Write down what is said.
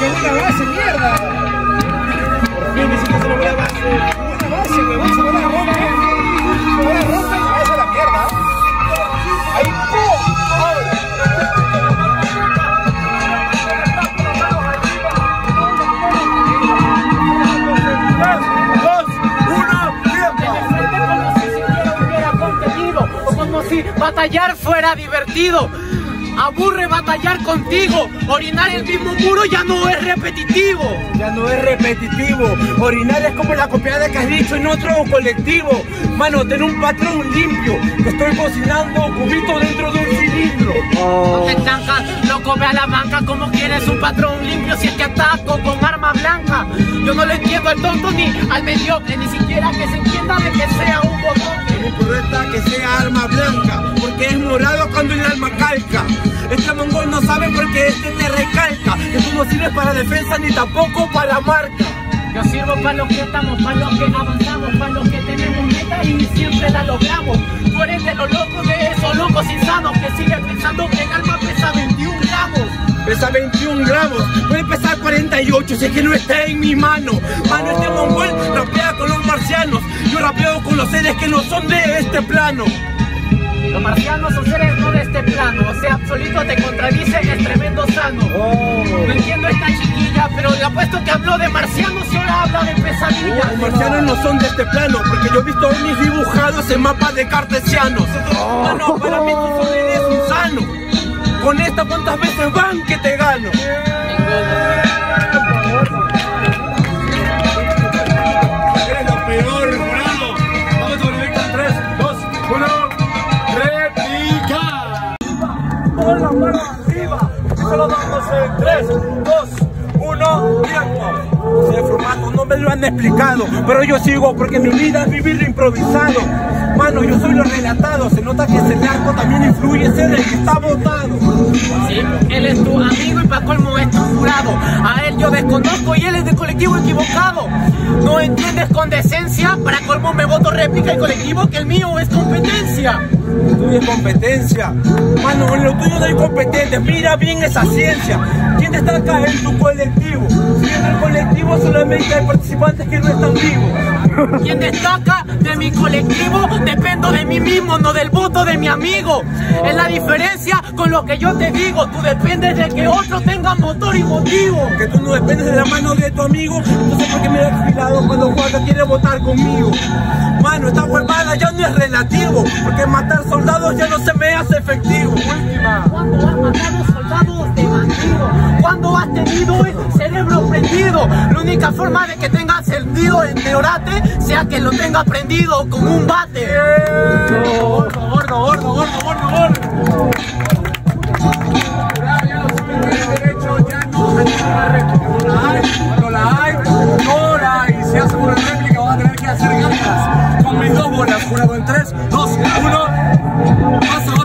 ¡Qué buena base, mierda! Por fin hicimos una buena base. Buena base, huevón, se la rompe. Se la rompe y se va a la mierda. Ahí, ¡pum! Como si batallar fuera divertido. Aburre batallar contigo. Orinar el mismo muro ya no es repetitivo. Ya no es repetitivo. Orinar es como la copiada que has dicho en otro colectivo. Mano, ten un patrón limpio. Estoy cocinando cubito dentro de un cilindro. No te estancas, loco, ve a la banca como quieres un patrón limpio si es que ataco con arma blanca. Yo no le entiendo al tonto ni al mediocre, ni siquiera que se entienda de que sea un botón. Porque este te recalca. Que tú no sirves para defensa ni tampoco para marca. Yo sirvo para los que estamos, para los que avanzamos, para los que tenemos meta y siempre la logramos. Tú eres de los locos de esos locos insanos que siguen pensando que el alma pesa 21 gramos. Pesa 21 gramos, puede pesar 48 si es que no está en mi mano. Mano, este mongol rapea con los marcianos. Yo rapeo con los seres que no son de este plano. Los marcianos son seres no de este plano, o sea, solito te contradice, es tremendo sano. No entiendo esta chiquilla, pero le apuesto que habló de marcianos y ahora habla de pesadillas. Los marcianos no son de este plano, porque yo he visto ovnis dibujados en mapas de cartesianos. Mano, para mí tú solo eres un sano. Con esta, ¿cuántas veces van que te gano? Pon la mano arriba. Y solo vamos en 3, 2, 1, tiempo. Ese formato no me lo han explicado, pero yo sigo porque mi vida es vivir improvisado. Mano, yo soy lo relatado, se nota que ese arco también influye ser el que está votado. Sí, él es tu amigo y para colmo es tu jurado. A él yo desconozco y él es del colectivo equivocado. No entiendes con decencia, para colmo me voto réplica el colectivo que el mío es competencia. Tuyo es competencia. Mano, en lo tuyo no hay competentes. Mira bien esa ciencia. ¿Quién destaca en tu colectivo? Si en el colectivo solamente hay participantes que no están vivos. Quien destaca de mi colectivo dependo de mí mismo, no del voto de mi amigo. Es la diferencia con lo que yo te digo. Tú dependes de que otro tenga motor y motivo. Que tú no dependes de la mano de tu amigo. Entonces, ¿por qué me das cuidado cuando Juan quiere votar conmigo? Mano, esta huevada ya no es relativo. Porque matar soldados ya no se me hace efectivo. Última. El cerebro prendido, la única forma de que tenga sentido en orate sea que lo tenga prendido con un bate. Gordo, gordo, gordo, gordo, gordo. Ya, derecho, ya no. No la hay, no la hay, no la. Si hace una réplica va a tener que hacer ganas. Con mis dos bolas, jurado en 3, 2, 1. Paso,